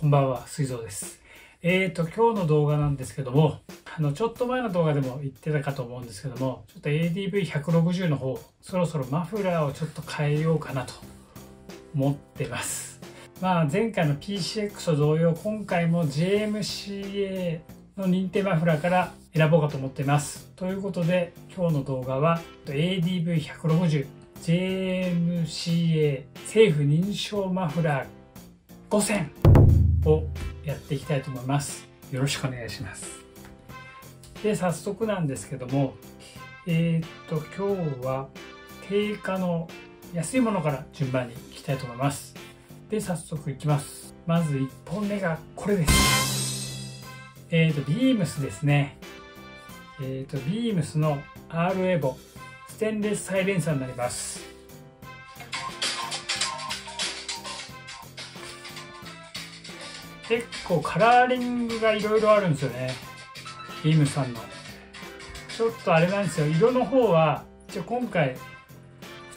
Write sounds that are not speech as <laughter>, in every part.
こんばんは、水蔵です。えーと、今日の動画なんですけども、あの、ちょっと前の動画でも言ってたかと思うんですけども、ちょっと ADV160 の方、そろそろマフラーをちょっと変えようかなと思ってます。まあ、前回の PCX と同様、今回も JMCA の認定マフラーから選ぼうかと思ってます。ということで、今日の動画は ADV160 JMCA 政府認証マフラー5選をやっていきたいと思います。よろしくお願いします。で、早速なんですけども、えー、っと、今日は定価の安いものから順番にいきたいと思います。で、早速いきます。まず1本目がこれです。えー、っと、ビームスですね。えー、っと、ビームスの R エボステンレスサイレンサーになります。結構カラーリングがいろいろあるんですよね。ビームさんの。ちょっとあれなんですよ。色の方は一応今回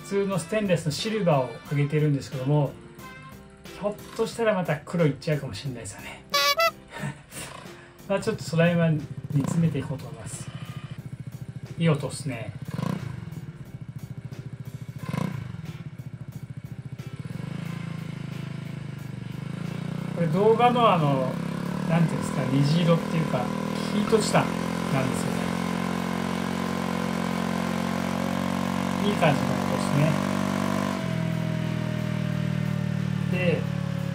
普通のステンレスのシルバーを上げてるんですけどもひょっとしたらまた黒いっちゃうかもしれないですよね。<laughs> まあちょっとその辺は煮詰めていこうと思います。いい音っすね。動画のあのなんていうんですか虹色っていうかヒートチタンなんですよね。いい感じの音ですね。で、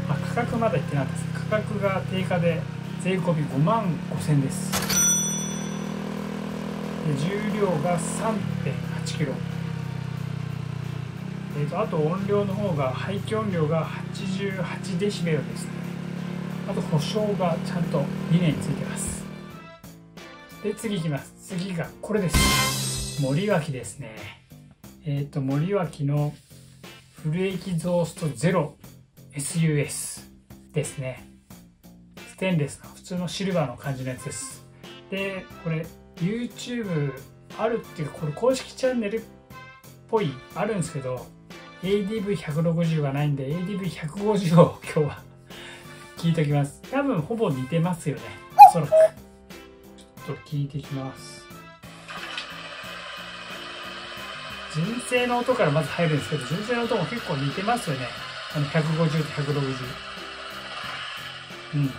まあ、価格まだ言ってなかったです。価格が定価で税込み5万5000です。で重量が3 8キロ。えーとあと音量の方が排気音量が88デシベルですね。あと保証がちゃんと2年ついてます。で次いきます。次がこれです。森脇ですね。えっ、と森脇のフルエキゾーストゼロ SUS ですね。ステンレスの普通のシルバーの感じのやつです。でこれ YouTube あるっていうかこれ公式チャンネルっぽいあるんですけど ADV160 がないんで ADV150 を今日は聞いておきます。多分ほぼ似てますよね。おそらく。ちょっと聞いていきます。純正の音からまず入るんですけど純正の音も結構似てますよね。あの150と160うん。だ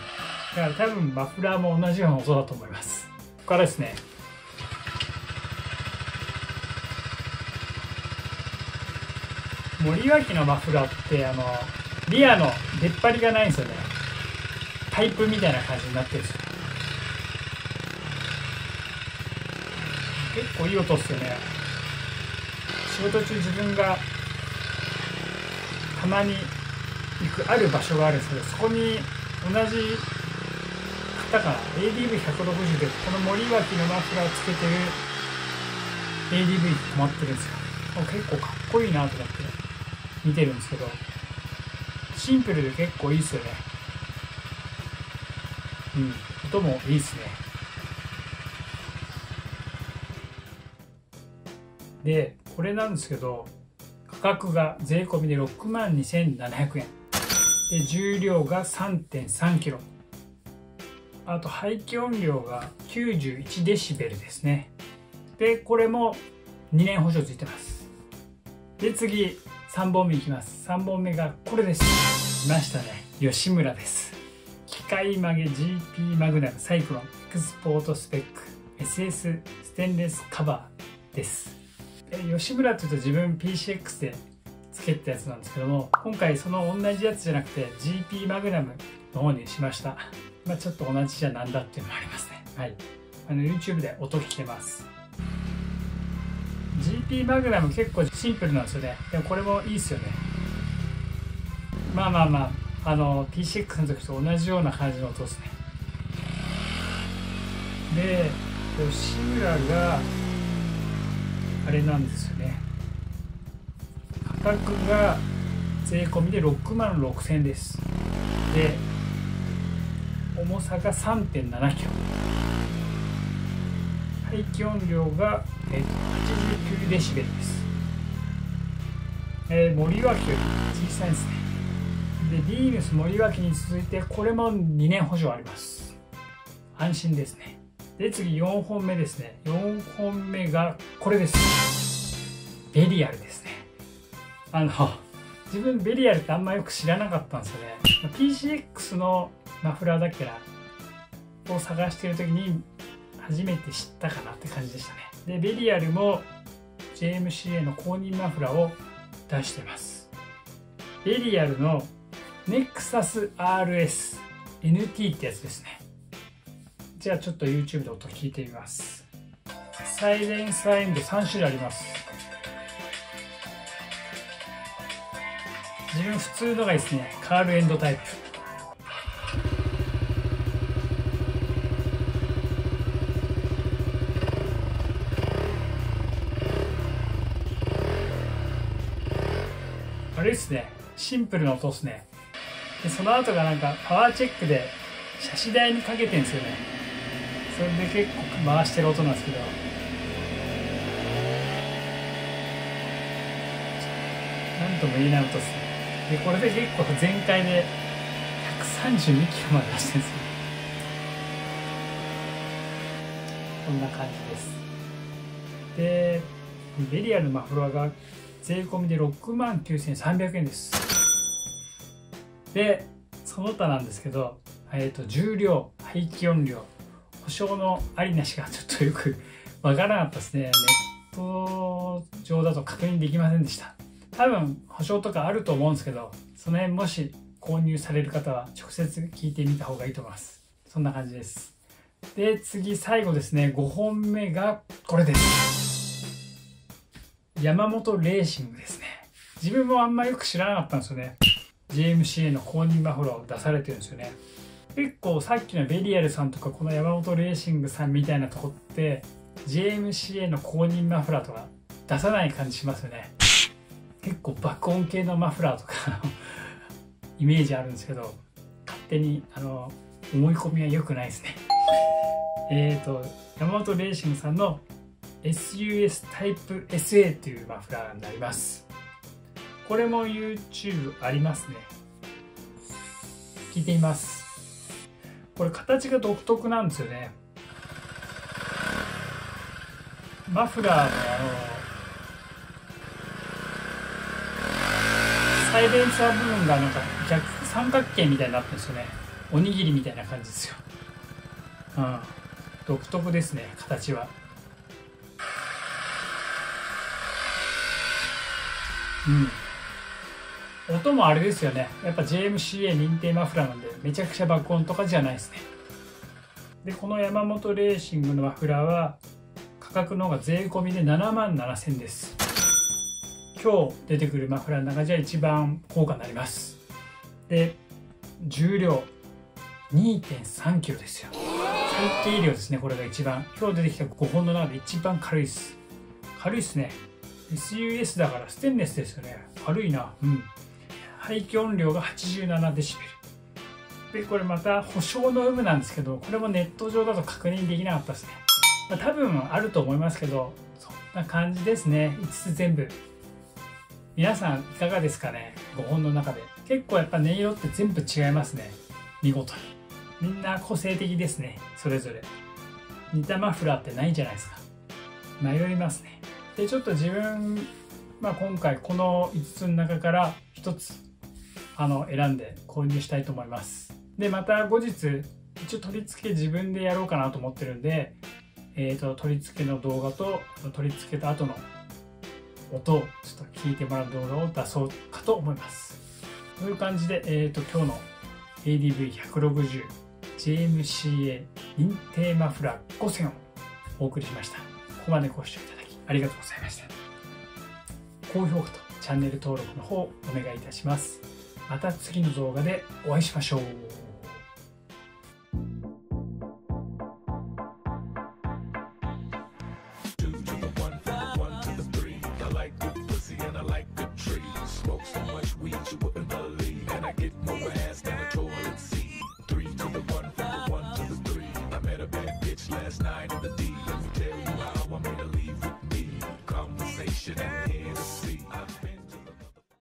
から多分マフラーも同じような音だと思います。ここからですね。森脇のマフラーってあのリアの出っ張りがないんですよね。パイプみたいな感じになってるんですよ。結構いい音っすよね。仕事中自分がたまに行くある場所があるんですけどそこに同じ方が ADV160 でこの森脇のマフラーをつけてる ADV 止まってるんですよ。結構かっこいいなと思って見てるんですけどシンプルで結構いいですよね。うん。音もいいですね。でこれなんですけど価格が税込みで6万2700円。で重量が3 3キロ。あと排気音量が91デシベルですね。でこれも2年保証ついてます。で次3本目いきます。3本目がこれです。いましたね。吉村です。械曲げ GP マグナムサイクロンエクスポートスペック SS ステンレスカバーです。吉村っていうと自分 PCX でつけたやつなんですけども今回その同じやつじゃなくて GP マグナムの方にしました。まあちょっと同じじゃなんだっていうのもありますね。はい。あの YouTube で音聞けます。GP マグナム結構シンプルなんですよね。でもこれもいいですよね。まあまあまあ。あの PCX の時と同じような感じの音ですね。で吉村があれなんですよね。価格が税込みで6万6000円です。で重さが3 7キロ。排気音量が、えー、89デシベルです、えー、森脇より小さいですね。でビームス森脇に続いてこれも2年保証あります。安心ですね。で次4本目ですね。4本目がこれです。ベリアルですね。あの自分ベリアルってあんまよく知らなかったんですよね。PCX のマフラーだっけなを探してる時に初めて知ったかなって感じでしたね。でベリアルも JMCA の公認マフラーを出してます。ベリアルの Nexus RS NT ってやつですね。じゃあちょっと YouTube で音聞いてみます。サイレンサーエンド3種類あります。自分普通のがいいですね。カールエンドタイプ。あれですね。シンプルな音ですね。でその後がなんかパワーチェックで車子台にかけてんですよね。それで結構回してる音なんですけど。なんとも言えない音ですね。でこれで結構全開で132キロまで出してるんですよ。こんな感じです。でベリアのマフラーが税込みで6万9300円です。でその他なんですけど、えーと、重量排気音量保証のありなしがちょっとよく <laughs> わからなかったですね。ネット上だと確認できませんでした。多分保証とかあると思うんですけどその辺もし購入される方は直接聞いてみた方がいいと思います。そんな感じです。で次最後ですね。5本目がこれです。山本レーシングですね。自分もあんまよく知らなかったんですよね。JMCA の公認マフラーを出されてるんですよね。結構さっきのベリアルさんとかこの山本レーシングさんみたいなとこって JMCA の公認マフラーとか出さない感じしますよね。結構爆音系のマフラーとか <laughs> イメージあるんですけど勝手にあの思い込みは良くないですね。<laughs> えっ、と山本レーシングさんの SUS タイプ SA というマフラーになります。これも YouTube ありますね。聞いてみます。これ形が独特なんですよね。マフラーのあのサイレンサー部分がなんか逆三角形みたいになってるんですよね。おにぎりみたいな感じですよ。うん。独特ですね形は。うん。音もあれですよね。やっぱ JMCA 認定マフラーなんでめちゃくちゃ爆音とかじゃないですね。でこの山本レーシングのマフラーは価格の方が税込みで7万7000です。今日出てくるマフラーの中じゃ一番高価になります。で重量 2.3kg ですよ。最低量ですねこれが一番。今日出てきた5本の中で一番軽いです。軽いっすね。SUS だからステンレスですよね。軽いな。うん。排気音量が87デシベルでこれまた保証の有無なんですけどこれもネット上だと確認できなかったですね、まあ、多分あると思いますけどそんな感じですね5つ全部皆さんいかがですかね5本の中で結構やっぱ音色って全部違いますね見事にみんな個性的ですねそれぞれ似たマフラーってないんじゃないですか迷いますねでちょっと自分、まあ、今回この5つの中から1つあの選んで購入したいと思います。でまた後日一応取り付け自分でやろうかなと思ってるんで、えーと、取り付けの動画と取り付けた後の音をちょっと聞いてもらう動画を出そうかと思います。という感じで、えーと、今日の ADV160 JMCA 認定マフラー5選をお送りしました。ここまでご視聴いただきありがとうございました。高評価とチャンネル登録の方お願いいたします。また次の動画でお会いしましょう。